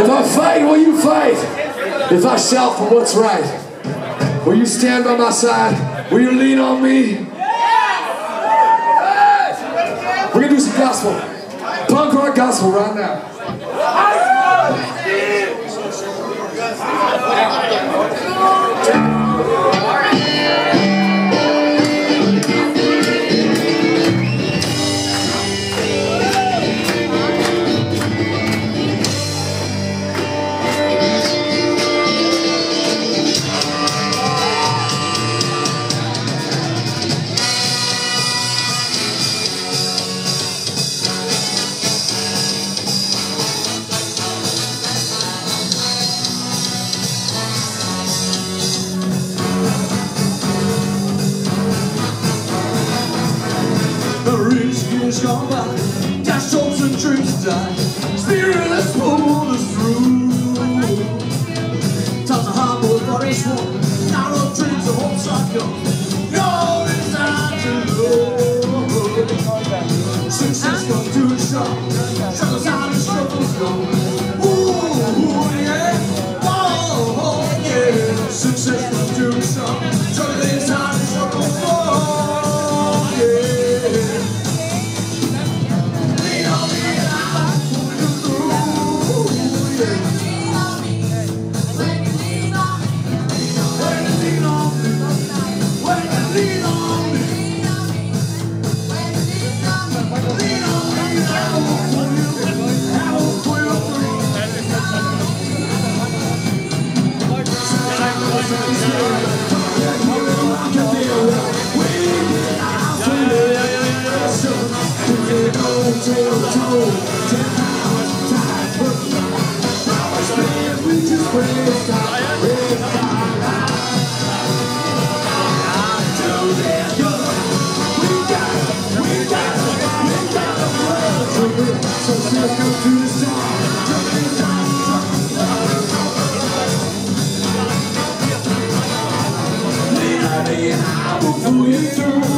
If I fight, will you fight? If I shout for what's right, will you stand by my side? Will you lean on me? We're gonna do some gospel. Punk rock gospel right now. has gone by Dashed hopes and dreams die Spirit has pulled us through. Times are hard, but for each one tale We got, we got, we got to to I will pull you. through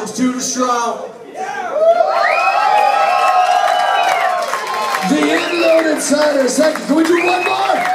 comes Tudor Strong. The end load inside our second. Can we do one more?